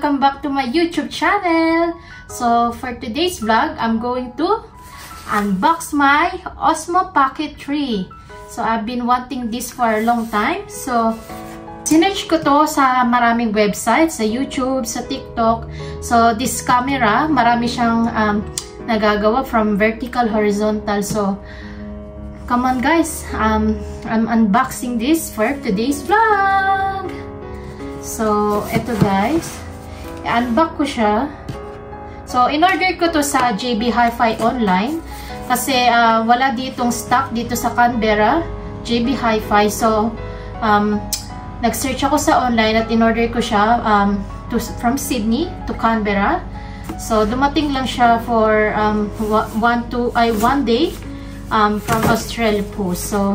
Welcome back to my YouTube channel! So, for today's vlog, I'm going to unbox my Osmo Pocket 3. So, I've been wanting this for a long time. So, sinerch ko to sa maraming websites, sa YouTube, sa TikTok. So, this camera, marami siyang um, nagagawa from vertical, horizontal. So, come on guys, um, I'm unboxing this for today's vlog! So, ito guys. I-unbox ko siya. So, in-order ko to sa JB Hi-Fi online. Kasi uh, wala ditong stock dito sa Canberra. JB Hi-Fi. So, um, nag-search ako sa online at in-order ko siya um, to, from Sydney to Canberra. So, dumating lang siya for um, one, two, ay, one day um, from Australia Post. So,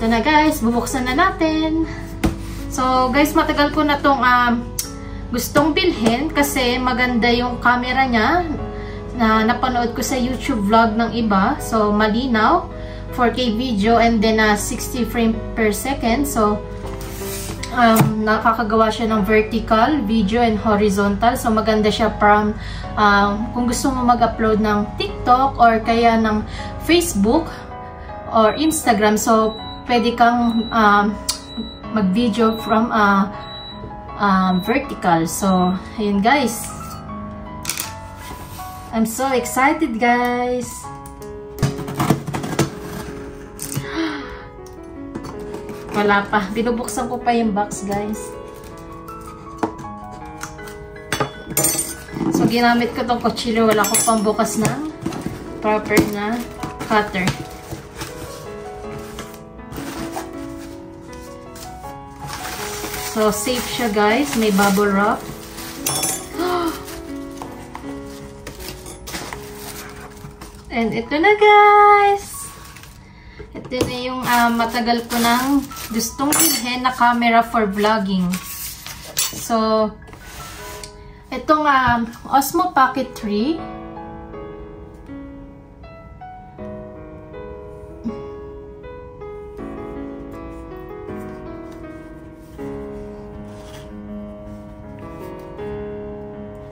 ito na guys. Bubuksan na natin. So, guys, matagal ko na tong um, gustong bilhin kasi maganda yung camera niya na napanood ko sa YouTube vlog ng iba. So, malinaw. 4K video and then uh, 60 frame per second. So, um, nakakagawa siya ng vertical video and horizontal. So, maganda siya from um, kung gusto mo mag-upload ng TikTok or kaya ng Facebook or Instagram. So, pwede kang um, mag-video from uh, uh, vertical. So, ayun guys. I'm so excited guys. Wala pa. Binubuksan ko pa yung box guys. So, ginamit ko tong kutsilyo. Wala ko pang bukas ng proper na cutter. So, safe siya guys. May bubble wrap. And ito na guys. Ito na yung uh, matagal ko nang gustong bilhin na camera for vlogging. So, itong uh, Osmo Pocket 3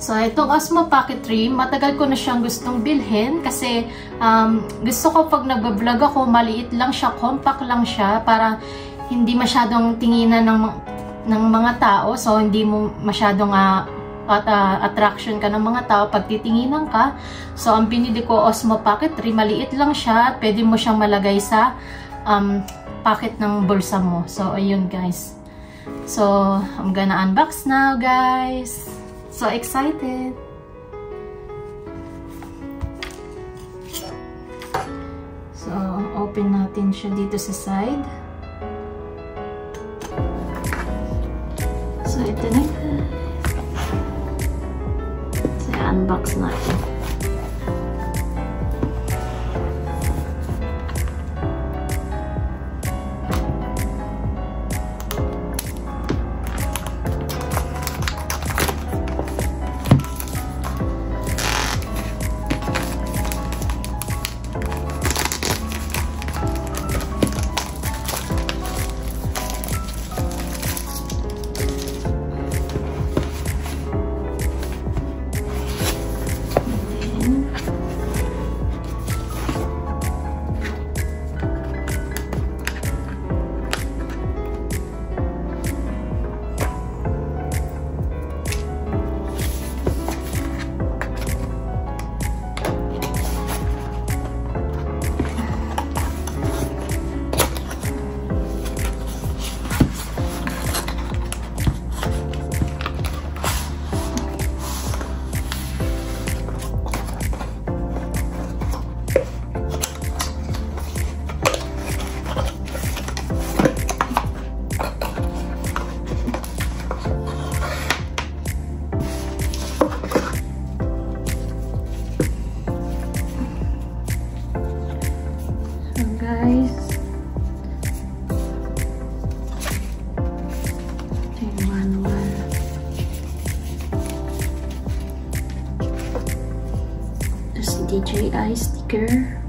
So, itong Osmo Pocket 3, matagal ko na siyang gustong bilhin kasi um, gusto ko pag nagbablog ako, maliit lang siya, compact lang siya para hindi masyadong tinginan ng, ng mga tao. So, hindi mo masyadong uh, at, uh, attraction ka ng mga tao pag titinginan ka. So, ang pinili ko Osmo Pocket 3, maliit lang siya at pwede mo siyang malagay sa um, pocket ng bulsa mo. So, ayun guys. So, I'm gonna unbox now guys. So excited! So, open natin siya dito sa side. So, ito na. So, unbox natin. DJI sticker.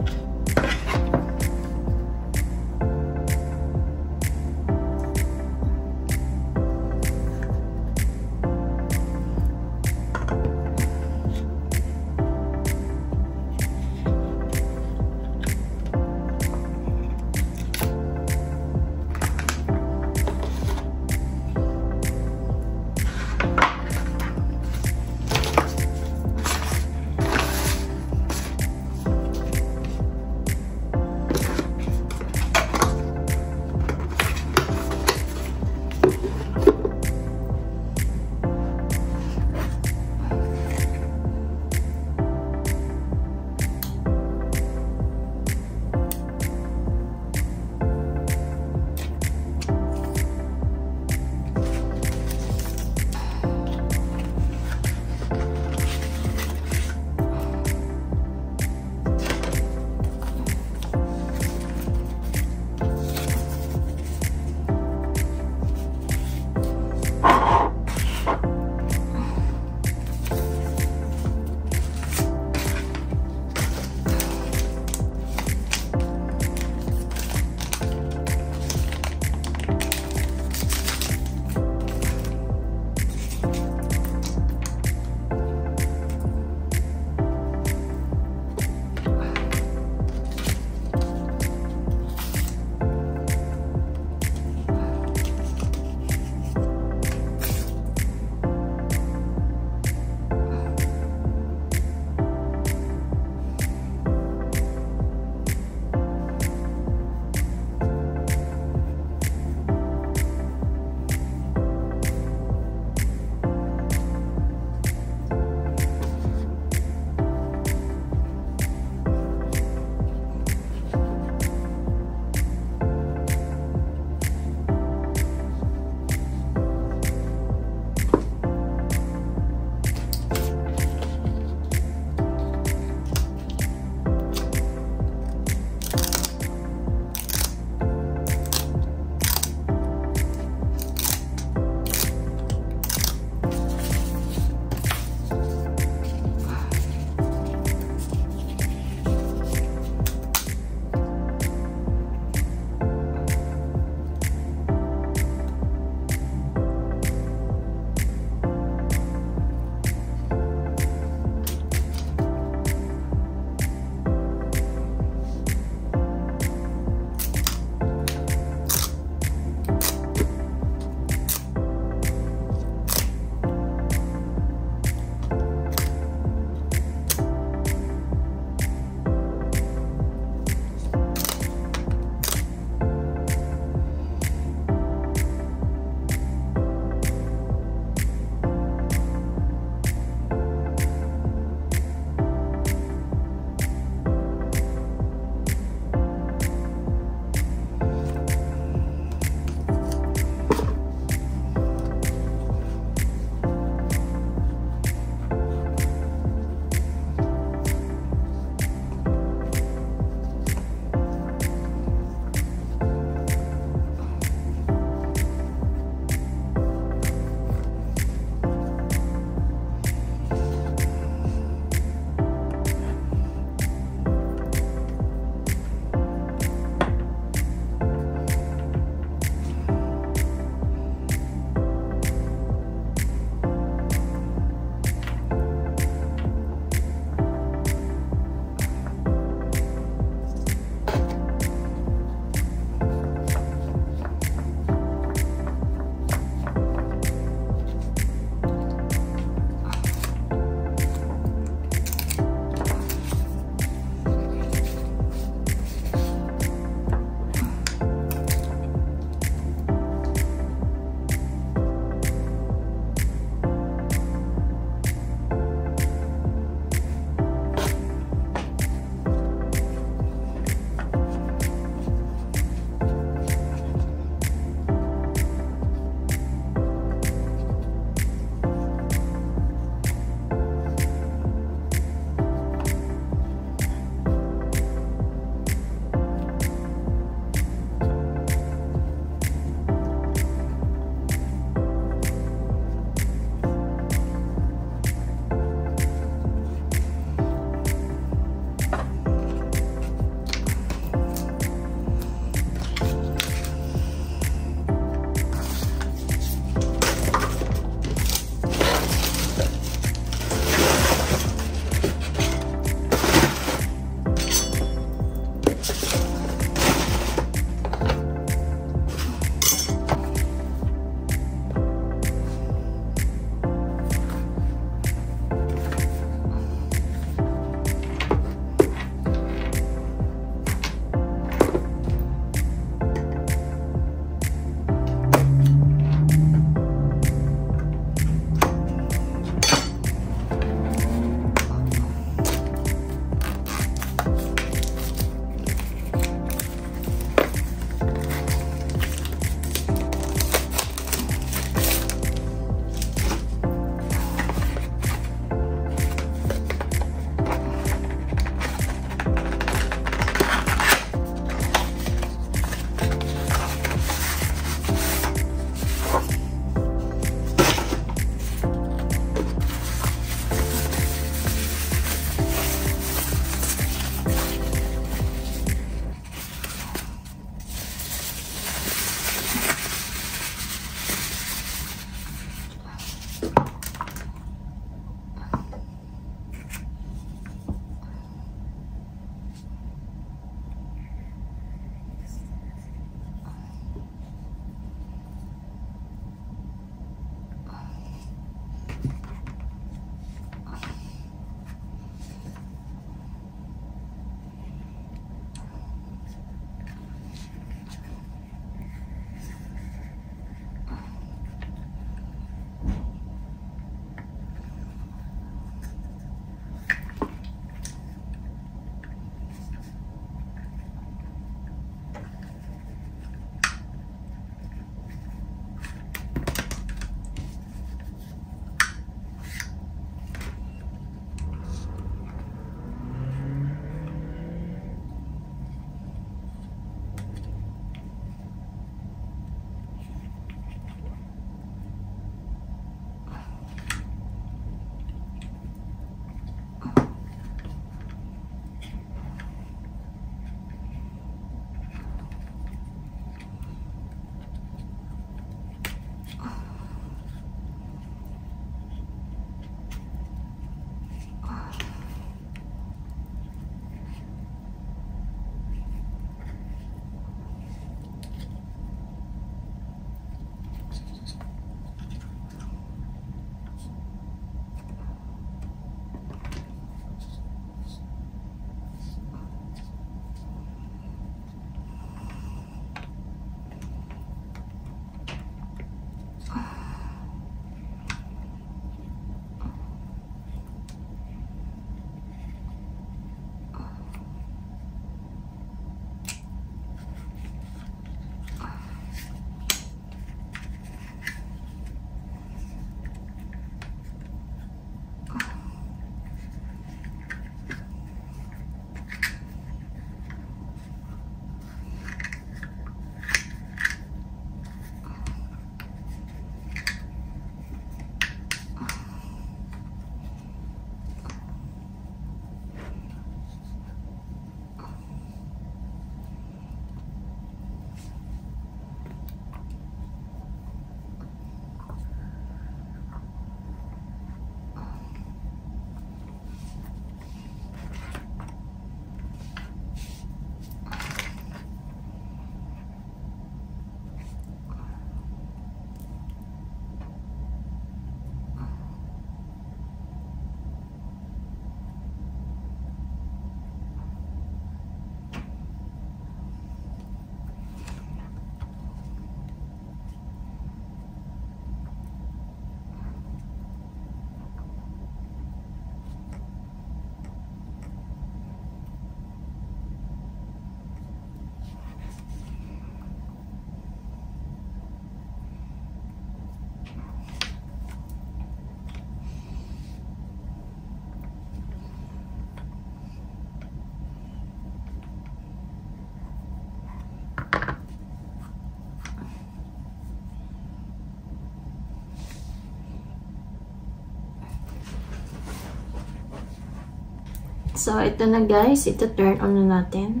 So, ito na guys. Ito turn on na natin.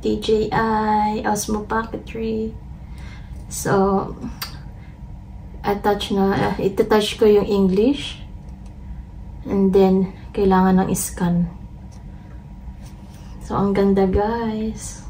DJI Osmo Pocket 3. So, attach na, uh, ita-touch ko yung English. And then, kailangan ng scan. So, ang ganda guys.